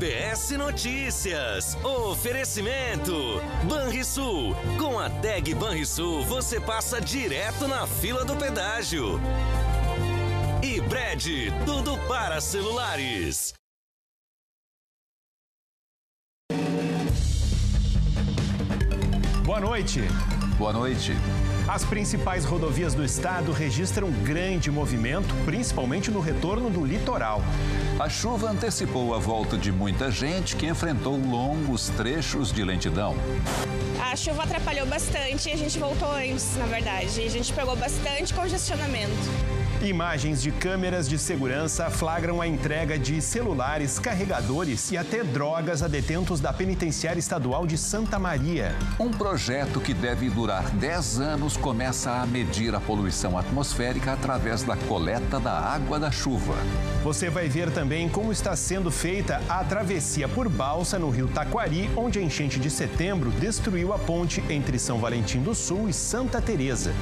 RBS Notícias. Oferecimento. Banrisul. Com a tag Banrisul, você passa direto na fila do pedágio. E Brad, tudo para celulares. Boa noite. Boa noite. As principais rodovias do estado registram grande movimento, principalmente no retorno do litoral. A chuva antecipou a volta de muita gente que enfrentou longos trechos de lentidão. A chuva atrapalhou bastante e a gente voltou antes, na verdade. E a gente pegou bastante congestionamento. Imagens de câmeras de segurança flagram a entrega de celulares, carregadores e até drogas a detentos da Penitenciária Estadual de Santa Maria. Um projeto que deve durar 10 anos começa a medir a poluição atmosférica através da coleta da água da chuva. Você vai ver também como está sendo feita a travessia por balsa no rio Taquari, onde a enchente de setembro destruiu a ponte entre São Valentim do Sul e Santa Teresa.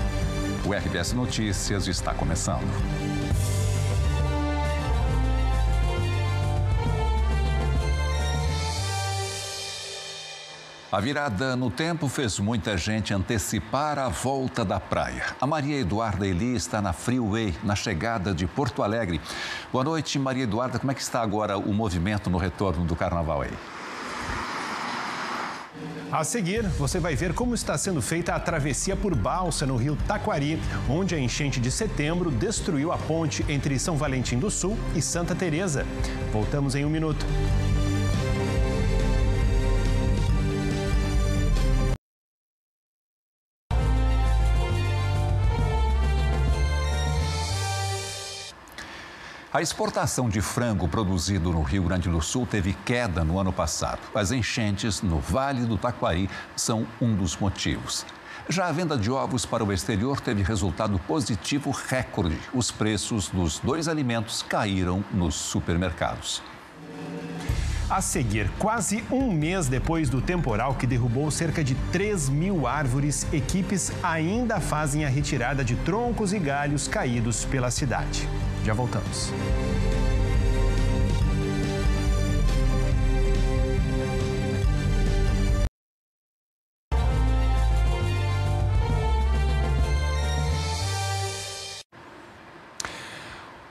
O RBS Notícias está começando. A virada no tempo fez muita gente antecipar a volta da praia. A Maria Eduarda Eli está na Freeway, na chegada de Porto Alegre. Boa noite, Maria Eduarda. Como é que está agora o movimento no retorno do carnaval aí? A seguir, você vai ver como está sendo feita a travessia por balsa no rio Taquari, onde a enchente de setembro destruiu a ponte entre São Valentim do Sul e Santa Teresa. Voltamos em um minuto. A exportação de frango produzido no Rio Grande do Sul teve queda no ano passado. As enchentes no Vale do Taquari são um dos motivos. Já a venda de ovos para o exterior teve resultado positivo recorde. Os preços dos dois alimentos caíram nos supermercados. A seguir, quase um mês depois do temporal que derrubou cerca de 3 mil árvores, equipes ainda fazem a retirada de troncos e galhos caídos pela cidade. Já voltamos.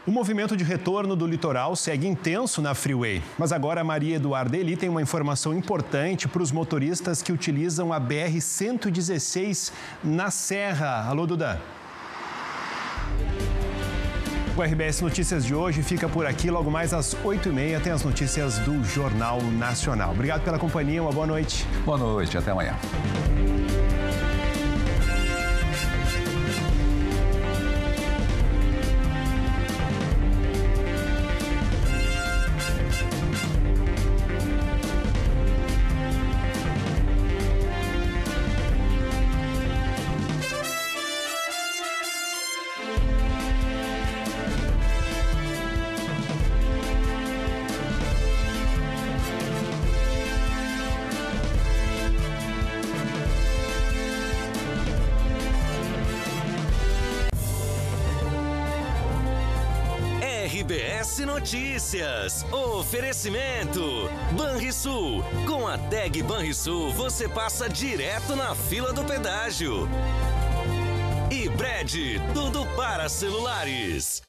O movimento de retorno do litoral segue intenso na Freeway. Mas agora a Maria Eduarda Eli tem uma informação importante para os motoristas que utilizam a BR-116 na Serra. Alô, Duda. O RBS Notícias de hoje fica por aqui. Logo mais às 8h30 tem as notícias do Jornal Nacional. Obrigado pela companhia, uma boa noite. Boa noite, até amanhã. RBS Notícias. Oferecimento. Banrisul. Com a tag Banrisul, você passa direto na fila do pedágio. E Brad, tudo para celulares.